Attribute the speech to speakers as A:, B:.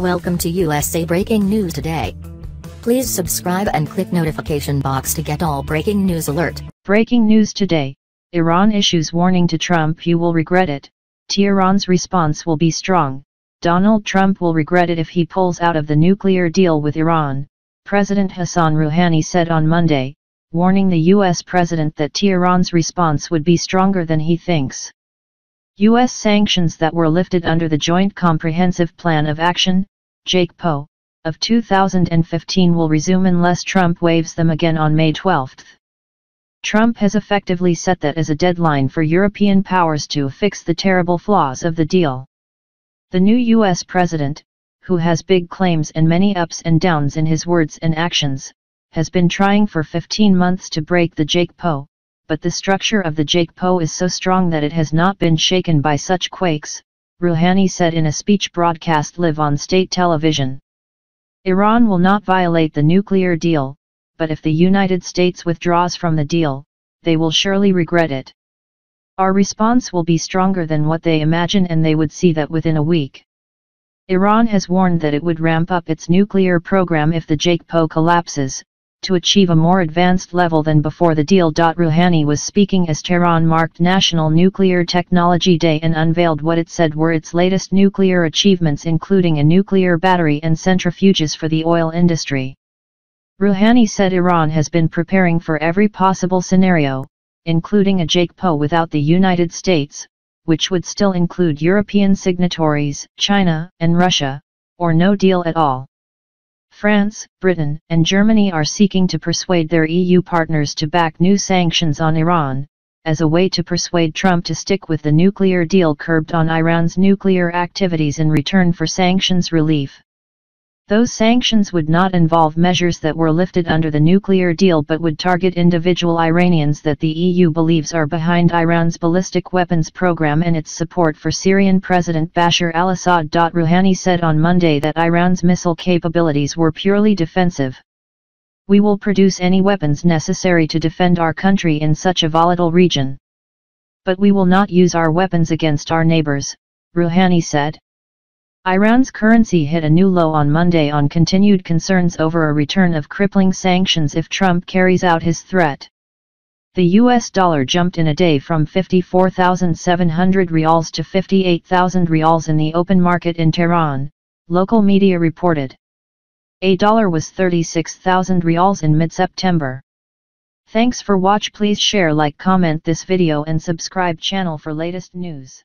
A: Welcome to USA Breaking News Today. Please subscribe and click notification box to get all breaking news alert.
B: Breaking news today. Iran issues warning to Trump you will regret it. Tehran's response will be strong. Donald Trump will regret it if he pulls out of the nuclear deal with Iran, President Hassan Rouhani said on Monday, warning the U.S. president that Tehran's response would be stronger than he thinks. U.S. sanctions that were lifted under the Joint Comprehensive Plan of Action, JCPOA, of 2015 will resume unless Trump waives them again on May 12. Trump has effectively set that as a deadline for European powers to fix the terrible flaws of the deal. The new U.S. president, who has big claims and many ups and downs in his words and actions, has been trying for 15 months to break the JCPOA, but the structure of the JCPOA is so strong that it has not been shaken by such quakes, Rouhani said in a speech broadcast live on state television. Iran will not violate the nuclear deal, but if the United States withdraws from the deal, they will surely regret it. Our response will be stronger than what they imagine and they would see that within a week. Iran has warned that it would ramp up its nuclear program if the JCPOA collapses, to achieve a more advanced level than before the deal. Rouhani was speaking as Tehran marked National Nuclear Technology Day and unveiled what it said were its latest nuclear achievements including a nuclear battery and centrifuges for the oil industry. Rouhani said Iran has been preparing for every possible scenario, including a JCPOA without the United States, which would still include European signatories, China, and Russia, or no deal at all. France, Britain, and Germany are seeking to persuade their EU partners to back new sanctions on Iran, as a way to persuade Trump to stick with the nuclear deal curbed on Iran's nuclear activities in return for sanctions relief. Those sanctions would not involve measures that were lifted under the nuclear deal but would target individual Iranians that the EU believes are behind Iran's ballistic weapons program and its support for Syrian President Bashar al-Assad. Rouhani said on Monday that Iran's missile capabilities were purely defensive. We will produce any weapons necessary to defend our country in such a volatile region. But we will not use our weapons against our neighbors, Rouhani said. Iran's currency hit a new low on Monday on continued concerns over a return of crippling sanctions if Trump carries out his threat. The US dollar jumped in a day from 54,700 rials to 58,000 rials in the open market in Tehran, local media reported. A dollar was 36,000 rials in mid-September. Thanks for watch please share like comment this video and subscribe channel for latest news.